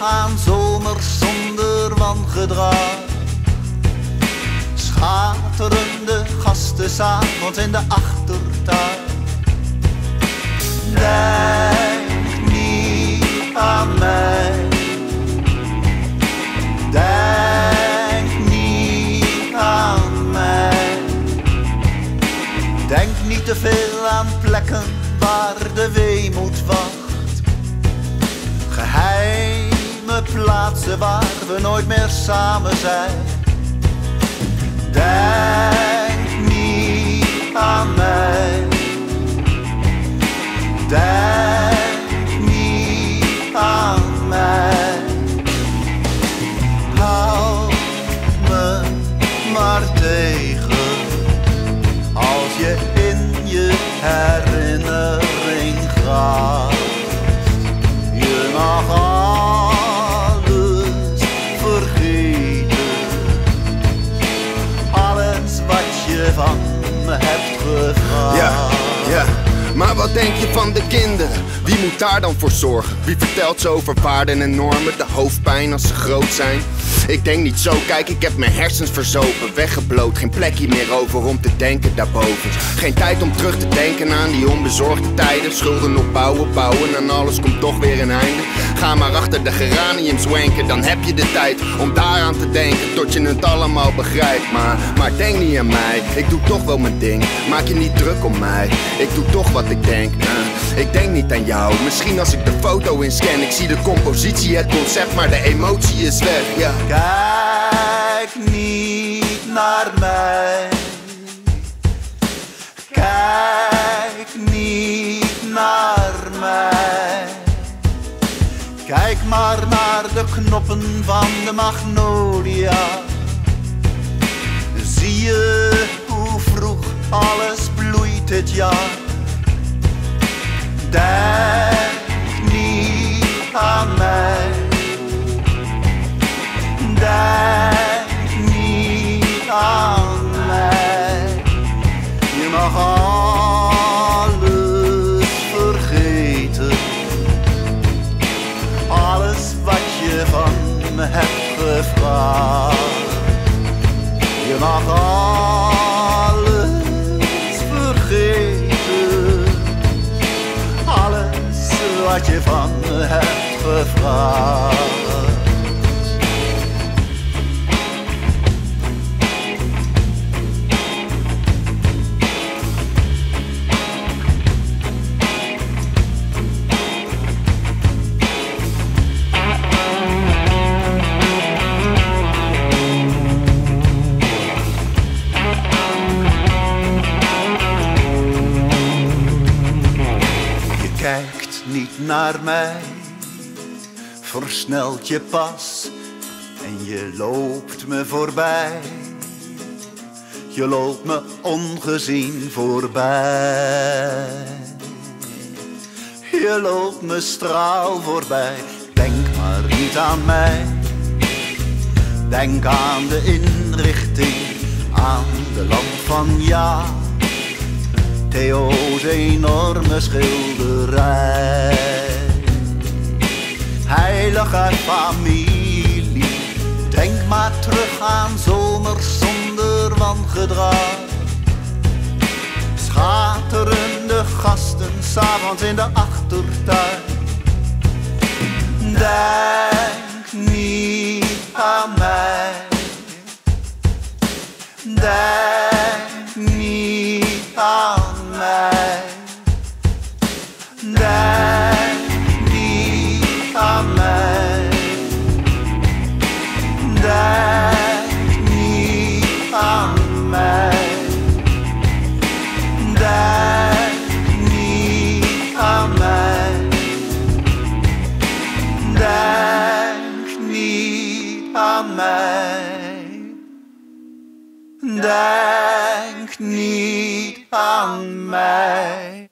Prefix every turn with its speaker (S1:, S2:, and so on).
S1: aan zomers zonder wangedrag. Schaterende gasten s'avonds in de achtertuin. Denk niet aan mij. Denk niet aan mij. Denk niet te veel aan plekken waar de weemoed wacht. Geheime plaatsen waar we nooit meer samen zijn. Denk niet aan mij. Denk niet aan mij. Hou me maar tegen als je van me.
S2: Maar wat denk je van de kinderen? Wie moet daar dan voor zorgen? Wie vertelt ze over waarden en normen? De hoofdpijn als ze groot zijn? Ik denk niet zo, kijk, ik heb mijn hersens verzopen, weggebloot. Geen plekje meer over om te denken daarboven. Geen tijd om terug te denken aan die onbezorgde tijden. Schulden opbouwen, bouwen en alles komt toch weer een einde. Ga maar achter de geraniums wanken, dan heb je de tijd om daaraan te denken tot je het allemaal begrijpt. Maar, maar denk niet aan mij, ik doe toch wel mijn ding. Maak je niet druk om mij, ik doe toch wat ik denk. Ik denk niet aan jou, misschien als ik de foto inscan. Ik zie de compositie, het concept, maar de emotie is weg. Ja.
S1: Kijk niet naar mij. Kijk niet naar mij. Kijk maar naar de knoppen van de magnolia. Zie je hoe vroeg alles bloeit dit jaar? Je mag alles vergeten. Alles wat je van me hebt gevraagd. Je mag alles vergeten. Alles wat je van me hebt gevraagd. Niet naar mij, versnelt je pas en je loopt me voorbij. Je loopt me ongezien voorbij. Je loopt me straal voorbij, denk maar niet aan mij. Denk aan de inrichting, aan de lamp van ja. Theo's enorme schilderij. Heilige familie, denk maar terug aan zomers zonder wangedrag. Schaterende gasten, s'avonds in de achtertuin. Denk niet aan mij. Denk Denk niet aan mij.